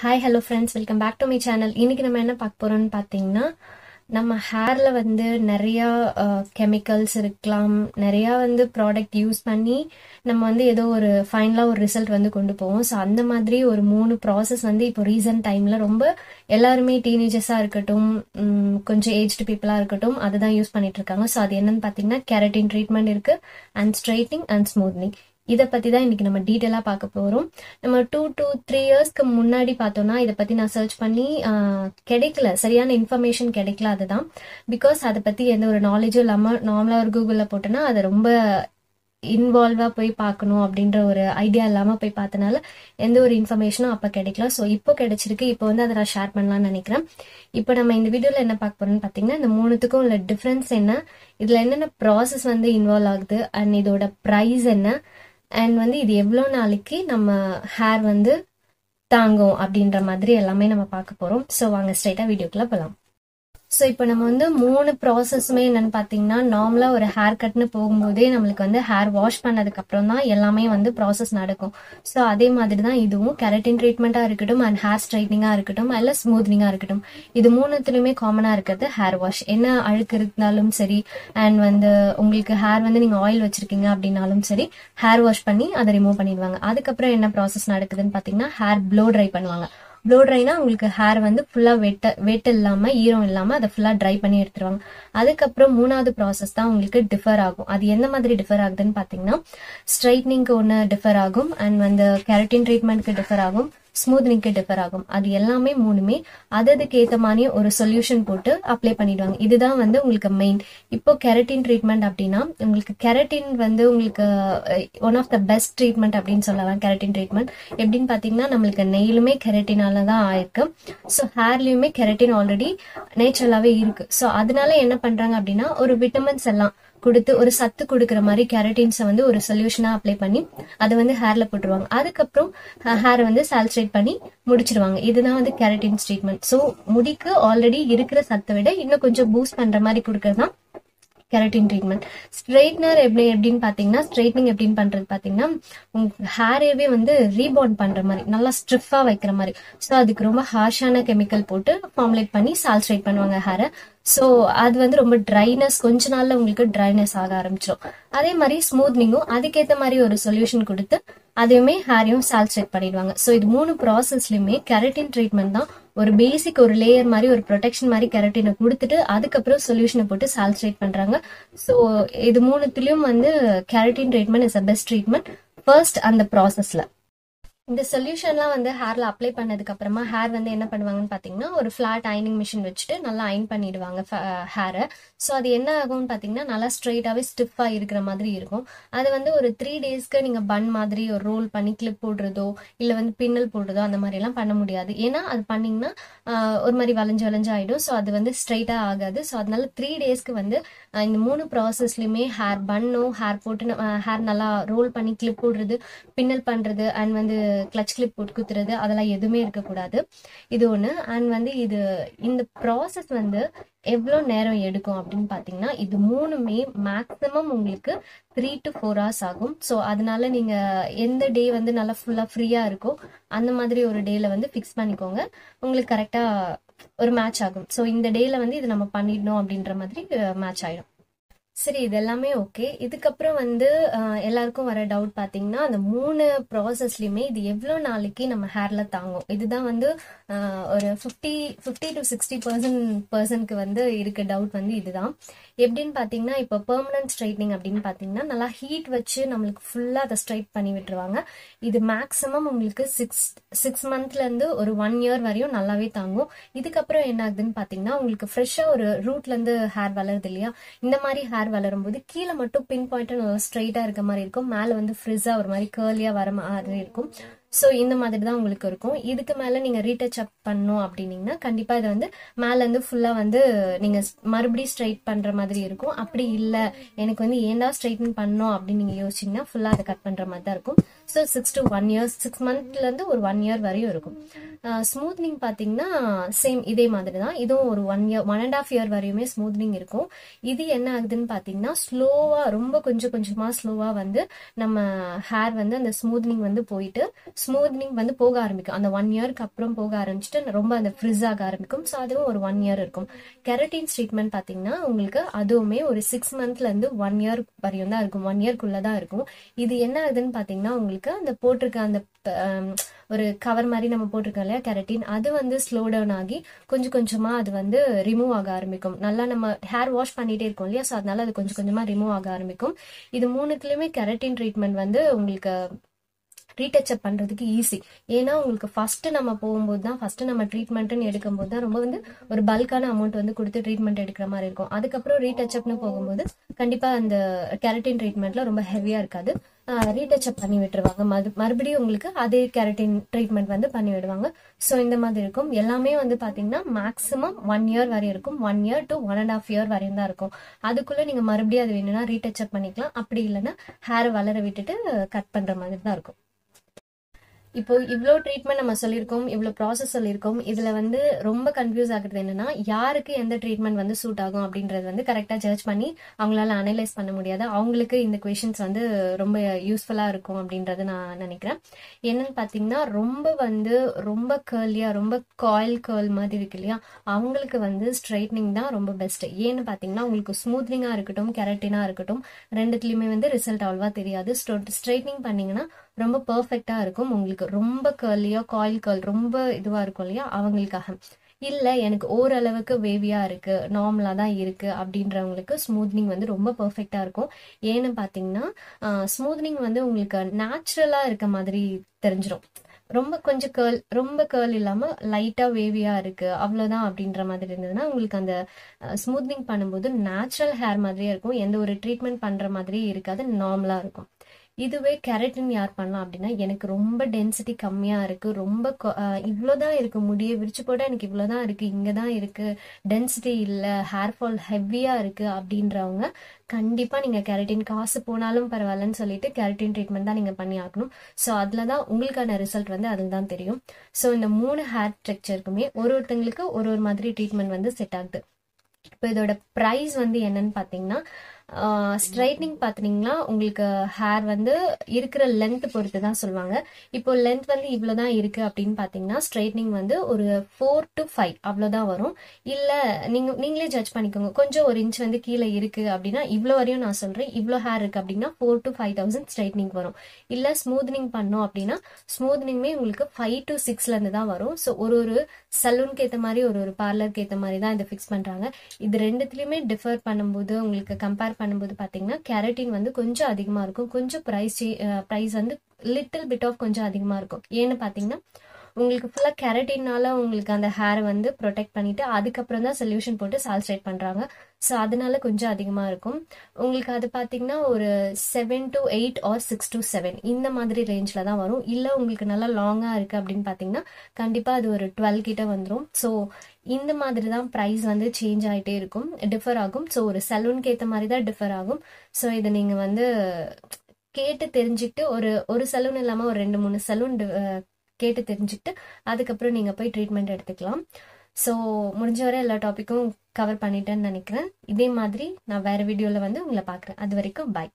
Hi hello friends welcome back to my channel இன்னைக்கு நம்ம என்ன பார்க்க போறோம்னு பார்த்தீங்கன்னா நம்ம ஹேர்ல வந்து நிறைய கெமிக்கல்ஸ் இருக்கலாம். நிறைய வந்து ப்ராடக்ட் யூஸ் பண்ணி நம்ம வந்து ஏதோ ஒரு ஃபைனலாக ஒரு ரிசல்ட் வந்து கொண்டு போவோம். ஸோ அந்த மாதிரி ஒரு மூணு ப்ராசஸ் வந்து இப்போ ரீசன்ட் டைம்ல ரொம்ப எல்லாருமே டீனேஜர்ஸாக இருக்கட்டும் கொஞ்சம் ஏஜ்டு பீப்புளாக இருக்கட்டும் அதுதான் யூஸ் பண்ணிட்டு இருக்காங்க. ஸோ அது என்னன்னு பார்த்தீங்கன்னா கேரட்டின் ட்ரீட்மெண்ட் இருக்கு அண்ட் ஸ்ட்ரைட்னிங் அண்ட் ஸ்மூத்னிங் இதை பற்றி தான் இன்னைக்கு நம்ம டீட்டெயிலாக பார்க்க போகிறோம் நம்ம டூ டூ த்ரீ இயர்ஸ்க்கு முன்னாடி பார்த்தோன்னா இதை பற்றி நான் சர்ச் பண்ணி கிடைக்கல. சரியான இன்ஃபர்மேஷன் கிடைக்கல அதுதான். பிகாஸ் அதை பத்தி எந்த ஒரு நாலேஜும் இல்லாமல் நார்மலாக ஒரு கூகுளில் போட்டோன்னா அதை ரொம்ப இன்வால்வாக போய் பார்க்கணும் அப்படின்ற ஒரு ஐடியா இல்லாமல் போய் பார்த்தனால எந்த ஒரு இன்ஃபர்மேஷனும் அப்போ கிடைக்கல. ஸோ இப்போ கிடைச்சிருக்கு. இப்போ வந்து அதை நான் ஷேர் பண்ணலாம்னு நினைக்கிறேன். இப்போ நம்ம இந்த வீடியோவில் என்ன பார்க்க போறோம்னு பார்த்தீங்கன்னா இந்த மூணுத்துக்கும் உள்ள டிஃப்ரென்ஸ் என்ன இதில் என்னென்ன ப்ராசஸ் வந்து இன்வால்வ் ஆகுது அண்ட் இதோட ப்ரைஸ் என்ன அண்ட் வந்து இது எவ்வளோ நாளைக்கு நம்ம ஹேர் வந்து தாங்கும் அப்படின்ற மாதிரி எல்லாமே நம்ம பார்க்க போறோம். ஸோ வாங்க ஸ்ட்ரைட்டாக வீடியோக்குள்ளே போகலாம் ஸோ இப்போ நம்ம வந்து மூணு ப்ராசஸுமே என்னன்னு பார்த்தீங்கன்னா நார்மலாக ஒரு ஹேர் கட்னு போகும்போதே நம்மளுக்கு வந்து ஹேர் வாஷ் பண்ணதுக்கப்புறம் தான் எல்லாமே வந்து ப்ராசஸ் நடக்கும். ஸோ அதே மாதிரி தான் இதுவும் கெரட்டின் ட்ரீட்மெண்ட்டாக இருக்கட்டும் அண்ட் ஹேர் ஸ்ட்ரைட்னிங்காக இருக்கட்டும் அல்ல ஸ்மூத்னிங்காக இருக்கட்டும். இது மூணுத்துலையுமே காமனாக இருக்கிறது ஹேர் வாஷ் என்ன அழுக்கு இருந்தாலும் சரி அண்ட் வந்து உங்களுக்கு ஹேர் வந்து நீங்கள் ஆயில் வச்சிருக்கீங்க அப்படின்னாலும் சரி ஹேர் வாஷ் பண்ணி அதை ரிமூவ் பண்ணிடுவாங்க. அதுக்கப்புறம் என்ன ப்ராசஸ் நடக்குதுன்னு பார்த்தீங்கன்னா ஹேர் ப்ளோ ட்ரை பண்ணுவாங்க. ப்ளோ ட்ரைனா உங்களுக்கு ஹேர் வந்து ஃபுல்லா வெட்ட வெட் இல்லாம ஈரம் இல்லாம அதை ஃபுல்லா ட்ரை பண்ணி எடுத்துருவாங்க. அதுக்கப்புறம் மூணாவது ப்ராசஸ் தான் உங்களுக்கு டிஃபர் ஆகும். அது எந்த மாதிரி டிஃபர் ஆகுதுன்னு பாத்தீங்கன்னா ஸ்ட்ரைட்னிங்க்கு ஒன்று டிஃபர் ஆகும். அண்ட் வந்து கேரட்டின் ட்ரீட்மெண்ட்க்கு டிஃபர் ஆகும். ஸ்மூத்னிங்க்கு டிஃபர் ஆகும். அது எல்லாமே மூணுமே அததுக்கு ஏத்த மாதிரியே ஒரு சொல்யூஷன் போட்டு அப்ளை பண்ணிடுவாங்க. இதுதான் வந்து உங்களுக்கு மெயின் இப்போ கெரட்டின் ட்ரீட்மெண்ட் அப்படின்னா உங்களுக்கு கெரட்டின் வந்து உங்களுக்கு one of the best treatment அப்படின்னு சொல்லலாம் கெரட்டின் ட்ரீட்மெண்ட் எப்படின்னு பாத்தீங்கன்னா நம்மளுக்கு நெயிலுமே கெரட்டினால தான் ஆயிருக்கு. ஸோ ஹேர்லயுமே கெரட்டின் ஆல்ரெடி நேச்சுரலாவே இருக்கு. ஸோ அதனால என்ன பண்றாங்க அப்படின்னா ஒரு விட்டமின்ஸ் எல்லாம் கொடுத்து ஒரு சத்து கொடுக்குற மாதிரி கேரட்டின்ஸை வந்து ஒரு சொல்யூஷனா அப்ளை பண்ணி அதை வந்து ஹேர்ல போட்டுருவாங்க. அதுக்கப்புறம் ஹேரை வந்து சால்ஸ்ட்ரேட் பண்ணி முடிச்சிருவாங்க. இதுதான் வந்து கேரட்டின்ஸ் ட்ரீட்மெண்ட் ஸோ முடிக்கு ஆல்ரெடி இருக்கிற சத்தை விட இன்னும் கொஞ்சம் பூஸ்ட் பண்ற மாதிரி கொடுக்குறது தான் கெரட்டின் ட்ரீட்மெண்ட் ஸ்ட்ரைட்னர் எப்படி எப்படின்னு பாத்தீங்கன்னா ஸ்ட்ரெயிட்னிங் எப்படின்னு பண்றது பாத்தீங்கன்னா உங்க ஹேரையவே வந்து ரீபாண்ட் பண்ற மாதிரி நல்லா ஸ்ட்ரிஃபா வைக்கிற மாதிரி. ஸோ அதுக்கு ரொம்ப ஹார்ஷான கெமிக்கல் போட்டு ஃபார்முலேட் பண்ணி சால்ஸ்ட்ரேட் பண்ணுவாங்க ஹேரை ஸோ அது வந்து ரொம்ப ட்ரைனஸ் கொஞ்ச நாள்ல உங்களுக்கு ட்ரைனஸ் ஆக ஆரம்பிச்சிடும் அதே மாதிரி ஸ்மூத்னிங்கும் அதுக்கேற்ற மாதிரி ஒரு சொல்யூஷன் கொடுத்து அதையுமே ஹேரையும் சால்ஸ்ட்ரேட் பண்ணிடுவாங்க. ஸோ இது மூணு ப்ராசஸ்லயுமே கெரட்டின் ட்ரீட்மெண்ட் தான் ஒரு பேசிக் ஒரு லேயர் மாதிரி ஒரு ப்ரொடெக்ஷன் மாதிரி கெரட்டினை கொடுத்துட்டு அதுக்கப்புறம் சொல்யூஷனை போட்டு சால்ஸ்ட்ரேட் பண்றாங்க. ஸோ இது மூணுத்துலயும் வந்து keratin treatment is a best treatment first அந்த ப்ராசஸ்ல இந்த சொல்யூஷன்லாம் வந்து ஹேர்ல அப்ளை பண்ணதுக்கு அப்புறமா ஹேர் வந்து என்ன பண்ணுவாங்கன்னு பாத்தீங்கன்னா ஒரு ஃபிளாட் அயனிங் மிஷின் வச்சுட்டு நல்லா அயன் பண்ணிடுவாங்க ஹேரை ஸோ அது என்ன ஆகும்னு பாத்தீங்கன்னா நல்லா ஸ்ட்ரெயிட்டாவே ஸ்டிஃபா இருக்கிற மாதிரி இருக்கும். அது வந்து ஒரு த்ரீ டேஸ்க்கு நீங்க பன் மாதிரி ஒரு ரோல் பண்ணி கிளிப் போடுறதோ இல்ல வந்து பின்னல் போடுறதோ அந்த மாதிரி எல்லாம் பண்ண முடியாது. ஏன்னா அது பண்ணீங்கன்னா ஒரு மாதிரி வளைஞ்சு வளைஞ்சு ஆயிடும். ஸோ அது வந்து ஸ்ட்ரெயிட்டா ஆகாது. ஸோ அதனால த்ரீ டேஸ்க்கு வந்து இந்த மூணு ப்ராசஸ்லயுமே ஹேர் பண்ணும் ஹேர் போட்டு ஹேர் நல்லா ரோல் பண்ணி கிளிப் போடுறது பின்னல் பண்றது அண்ட் வந்து கிளச் கிளிப் போட்டு குத்துறது அதெல்லாம் எதுவுமே இருக்கக்கூடாது. இது ஒன்று அண்ட் வந்து இது இந்த ப்ராசஸ் வந்து எவ்வளோ நேரம் எடுக்கும் அப்படின்னு பார்த்தீங்கன்னா இது மூணுமே மேக்ஸிமம் உங்களுக்கு த்ரீ டு ஃபோர் ஹவர்ஸ் ஆகும். ஸோ அதனால நீங்கள் எந்த டே வந்து நல்லா ஃபுல்லாக ஃப்ரீயாக இருக்கோ அந்த மாதிரி ஒரு டேல வந்து ஃபிக்ஸ் பண்ணிக்கோங்க. உங்களுக்கு கரெக்டாக ஒரு மேட்ச் ஆகும். ஸோ இந்த டேல வந்து இது நம்ம பண்ணிடணும் அப்படின்ற மாதிரி மேட்ச் ஆயிடும். சரி இது எல்லாமே ஓகே இதுக்கப்புறம் வந்து எல்லாருக்கும் வர டவுட் பாத்தீங்கன்னா அந்த மூணு ப்ராசஸ்லயுமே இது எவ்வளவு நாளைக்கு நம்ம ஹேர்ல தாங்கும்? இதுதான் வந்து ஒரு fifty fifty to sixty percent பர்சனுக்கு வந்து இருக்க டவுட் வந்து இதுதான். எப்படின்னு பாத்தீங்கன்னா இப்போ பெர்மனன்ட் ஸ்ட்ரைட்னிங் அப்படின்னு பாத்தீங்கன்னா நல்லா ஹீட் வச்சு நம்மளுக்கு ஃபுல்லா அதை ஸ்ட்ரைட் பண்ணி விட்டுருவாங்க. இது மேக்ஸிமம் உங்களுக்கு சிக்ஸ் சிக்ஸ் மந்த்ல இருந்து ஒரு ஒன் இயர் வரையும் நல்லாவே தாங்கும். இதுக்கப்புறம் என்ன ஆகுதுன்னு பாத்தீங்கன்னா உங்களுக்கு ஃப்ரெஷ்ஷா ஒரு ரூட்ல இருந்து ஹேர் வளருது இல்லையா? இந்த மாதிரி ஹேர் வளரும்போது கீழே மட்டும் பின் பாயிண்ட் ஸ்ட்ரெயிட்டா ஸ்ட்ரைட்டா இருக்க மாதிரி இருக்கும். மேல வந்து ஃப்ரிஸா ஒரு மாதிரி கேர்லியா வர மாதிரி இருக்கும். ஸோ இந்த மாதிரி தான் உங்களுக்கு இருக்கும். இதுக்கு மேலே நீங்கள் ரீடச் அப் பண்ணோம் அப்படின்னீங்கன்னா கண்டிப்பாக இது வந்து மேலேருந்து ஃபுல்லாக வந்து நீங்கள் மறுபடியும் ஸ்ட்ரைட் பண்ணுற மாதிரி இருக்கும். அப்படி இல்லை எனக்கு வந்து ஏன்டா ஸ்ட்ரைட்டன் பண்ணோம் அப்படின்னு நீங்கள் யோசிச்சீங்கன்னா ஃபுல்லாக அதை கட் பண்ணுற மாதிரி தான் இருக்கும் so six to one years six மந்த்லேருந்து ஒரு ஒன் இயர் வரையும் இருக்கும். ஸ்மூத்னிங் பார்த்தீங்கன்னா சேம் இதே மாதிரி தான் இதுவும் ஒரு one year one and half year வரையுமே ஸ்மூத்னிங் இருக்கும். இது என்ன ஆகுதுன்னு பார்த்தீங்கன்னா ஸ்லோவாக ரொம்ப கொஞ்சம் கொஞ்சமாக ஸ்லோவாக வந்து நம்ம ஹேர் வந்து அந்த ஸ்மூத்னிங் வந்து போயிட்டு ஸ்மூத்னிங் வந்து போக ஆரம்பிக்கும். அந்த ஒன் இயர்க்கு அப்புறம் போக ஆரம்பிச்சுட்டு ரொம்ப அந்த ஃப்ரிஸ் ஆக ஆரம்பிக்கும். ஸோ அதுவும் ஒரு ஒன் இயர் இருக்கும். கெரட்டின் ட்ரீட்மெண்ட் பார்த்தீங்கன்னா உங்களுக்கு அதுவுமே ஒரு சிக்ஸ் மந்த்லேருந்து ஒன் இயர் வரையும் தான் இருக்கும். ஒன் இயர்க்குள்ளே தான் இருக்கும். இது என்ன ஆகுதுன்னு பார்த்தீங்கன்னா உங்களுக்கு அந்த போட்டிருக்க அந்த ஒரு கவர் மாதிரி நம்ம போட்டிருக்கோம் இல்லையா கெரட்டின் அது வந்து ஸ்லோ டவுன் ஆகி கொஞ்சம் கொஞ்சமாக அது வந்து ரிமூவ் ஆக ஆரம்பிக்கும். நல்லா நம்ம ஹேர் வாஷ் பண்ணிகிட்டே இருக்கோம் இல்லையா ஸோ அதனால அது கொஞ்சம் கொஞ்சமாக ரிமூவ் ஆக ஆரம்பிக்கும். இது மூணுத்துலேயுமே கெரட்டின் ட்ரீட்மெண்ட் வந்து உங்களுக்கு ரீடச்சப் பண்ணுறதுக்கு ஈஸி ஏன்னா உங்களுக்கு ஃபஸ்ட்டு நம்ம போகும்போது தான் ஃபஸ்ட்டு நம்ம ட்ரீட்மெண்ட்டுன்னு எடுக்கும்போது தான் ரொம்ப வந்து ஒரு பல்கான அமௌண்ட் வந்து கொடுத்து ட்ரீட்மெண்ட் எடுக்கிற மாதிரி இருக்கும். அதுக்கப்புறம் ரீடச்சப்னு போகும்போது கண்டிப்பாக அந்த கேரட்டின் ட்ரீட்மெண்ட்டில் ரொம்ப ஹெவியாக இருக்காது. ரீடச்சப் பண்ணி விட்டுருவாங்க. மறு மறுபடியும் உங்களுக்கு அதே கேரட்டின் ட்ரீட்மெண்ட் வந்து பண்ணி விடுவாங்க. ஸோ இந்த மாதிரி இருக்கும். எல்லாமே வந்து பார்த்தீங்கன்னா மேக்ஸிமம் ஒன் இயர் வரை இருக்கும். One year to one and half year வரையும் தான் இருக்கும். அதுக்குள்ளே நீங்கள் மறுபடியும் அது வேணும்னா ரீடச்சப் பண்ணிக்கலாம். அப்படி இல்லைன்னா ஹேர் வளர விட்டுட்டு கட் பண்ணுற மாதிரி தான் இருக்கும். இப்போ இவ்வளோ ட்ரீட்மெண்ட் நம்ம சொல்லியிருக்கோம் இவ்வளோ ப்ராசஸ் சொல்லியிருக்கோம். இதுல வந்து ரொம்ப கன்ஃபியூஸ் ஆகுறது என்னன்னா யாருக்கு எந்த ட்ரீட்மெண்ட் வந்து சூட் ஆகும் அப்படின்றது வந்து கரெக்டாக ஜட்ஜ் பண்ணி அவங்களால அனலைஸ் பண்ண முடியாது. அவங்களுக்கு இந்த கொஷின்ஸ் வந்து ரொம்ப யூஸ்ஃபுல்லா இருக்கும் அப்படின்றது நான் நினைக்கிறேன். என்னன்னு பார்த்தீங்கன்னா ரொம்ப வந்து ரொம்ப கேர்லியா ரொம்ப காயில் கேர்ள் மாதிரி இருக்கு இல்லையா? அவங்களுக்கு வந்து ஸ்ட்ரைட்னிங் தான் ரொம்ப பெஸ்ட் ஏன்னு பார்த்தீங்கன்னா உங்களுக்கு ஸ்மூத்னிங்கா இருக்கட்டும் கெரட்டினாக இருக்கட்டும் ரெண்டுத்துலேயுமே வந்து ரிசல்ட் அவ்வளோவா தெரியாது. ஸ்ட்ரைட்னிங் பண்ணீங்கன்னா ரொம்ப பெர்ஃபெக்டா இருக்கும். உங்களுக்கு ரொம்ப கேர்லியோ காயில் கேர்ள் ரொம்ப இதுவா இருக்கும் இல்லையா? அவங்களுக்காக. இல்ல எனக்கு ஓரளவுக்கு வேவியா இருக்கு நார்மலா தான் இருக்கு அப்படின்றவங்களுக்கு ஸ்மூத்னிங் வந்து ரொம்ப பெர்ஃபெக்டா இருக்கும். ஏன்னு பாத்தீங்கன்னா ஸ்மூத்னிங் வந்து உங்களுக்கு நேச்சுரலா இருக்க மாதிரி தெரிஞ்சிடும் ரொம்ப கொஞ்சம் கேர்ள் ரொம்ப கேர்ள் இல்லாம லைட்டா வேவியா இருக்கு அவ்வளவுதான் அப்படின்ற மாதிரி இருந்ததுன்னா உங்களுக்கு அந்த ஸ்மூத்னிங் பண்ணும்போது நேச்சுரல் ஹேர் மாதிரியே இருக்கும். எந்த ஒரு ட்ரீட்மெண்ட் பண்ற மாதிரியே இருக்காது நார்மலா இருக்கும். இதுவே கேரட்டின் யார் பண்ணலாம் அப்படின்னா எனக்கு ரொம்ப டென்சிட்டி கம்மியா இருக்கு ரொம்ப கொ- ஆஹ் இவ்வளவுதான் இருக்கு முடிய விரிச்சு போட்டா எனக்கு இவ்வளவுதான் இருக்கு இங்கதான் இருக்கு டென்சிட்டி இல்ல ஹேர் ஃபால் ஹெவியா இருக்கு அப்படின்றவங்க கண்டிப்பா நீங்க கேரட்டின் காசு போனாலும் பரவாயில்லன்னு சொல்லிட்டு கேரட்டின் ட்ரீட்மெண்ட் தான் நீங்க பண்ணி ஆகணும். ஸோ அதில் தான் உங்களுக்கான ரிசல்ட் வந்து அதில் தான் தெரியும். ஸோ இந்த மூணு ஹேர் ஸ்ட்ரக்சருக்குமே ஒரு ஒருத்தங்களுக்கு ஒரு ஒரு மாதிரி ட்ரீட்மெண்ட் வந்து செட் ஆகுது. இப்போ இதோட ப்ரைஸ் வந்து என்னன்னு பார்த்தீங்கன்னா ஸ்ட்ரைட்னிங் பார்த்தீங்கன்னா உங்களுக்கு ஹேர் வந்து இருக்கிற லென்த் பொறுத்து தான் சொல்லுவாங்க. இப்போ லென்த் வந்து இவ்வளோதான் இருக்குது அப்படின்னு பார்த்தீங்கன்னா ஸ்ட்ரைட்னிங் வந்து ஒரு ஃபோர் டு ஃபைவ் அவ்வளோதான் வரும். இல்லை நீங்கள் நீங்களே ஜட்ஜ் பண்ணிக்கோங்க. கொஞ்சம் ஒரு இன்ச் வந்து கீழே இருக்குது அப்படின்னா இவ்வளோ வரையும் நான் சொல்கிறேன் இவ்வளோ ஹேர் இருக்குது அப்படின்னா four to five thousand straightening வரும். இல்லை ஸ்மூத்னிங் பண்ணோம் அப்படின்னா ஸ்மூத்னிங்மே உங்களுக்கு ஃபைவ் டு சிக்ஸ்லேருந்து தான் வரும். ஸோ ஒரு ஒரு சலூனுக்கு ஏற்ற மாதிரி ஒரு ஒரு பார்லருக்கு ஏற்ற மாதிரி தான் இதை ஃபிக்ஸ் பண்ணுறாங்க இது ரெண்டுத்துலேயுமே டிஃபர் பண்ணும்போது உங்களுக்கு கம்பேர் பண்ணும்போது பாத்தீங்கன்னா கேரட்டின் வந்து கொஞ்சம் அதிகமா இருக்கும். கொஞ்சம் ப்ரைஸ் ப்ரைஸ் வந்து லிட்டில் பிட் ஆஃப் கொஞ்சம் அதிகமா இருக்கும். ஏன்னு பாத்தீங்கன்னா உங்களுக்கு ஃபுல்லாக கெரட்டினால உங்களுக்கு அந்த ஹேரை வந்து ப்ரொடெக்ட் பண்ணிவிட்டு அதுக்கப்புறம் தான் சொல்யூஷன் போட்டு சால்ஸ்ட்ரேட் பண்ணுறாங்க ஸோ அதனால கொஞ்சம் அதிகமாக இருக்கும். உங்களுக்கு அது பார்த்தீங்கன்னா ஒரு seven to eight or six to seven இந்த மாதிரி ரேஞ்சில் தான் வரும். இல்லை உங்களுக்கு நல்லா லாங்காக இருக்குது அப்படின்னு பார்த்தீங்கன்னா கண்டிப்பாக அது ஒரு டுவெல் கிட்ட வந்துடும் ஸோ இந்த மாதிரி தான் ப்ரைஸ் வந்து சேஞ்ச் ஆகிட்டே இருக்கும். டிஃபர் ஆகும். ஸோ ஒரு சலூனுக்கு ஏற்ற மாதிரி தான் டிஃபர் ஆகும். ஸோ இதை நீங்கள் வந்து கேட்டு தெரிஞ்சுக்கிட்டு ஒரு ஒரு சலூன் இல்லாமல் ஒரு ரெண்டு மூணு சலூன் கேட்டு தெரிஞ்சுக்கிட்டு அதுக்கப்புறம் நீங்கள் போய் ட்ரீட்மெண்ட் எடுத்துக்கலாம். ஸோ முடிஞ்ச வரை எல்லா டாப்பிக்கும் கவர் பண்ணிட்டேன்னு நினைக்கிறேன். இதே மாதிரி நான் வேறு வீடியோவில் வந்து உங்களை பார்க்குறேன். அது வரைக்கும் பாய்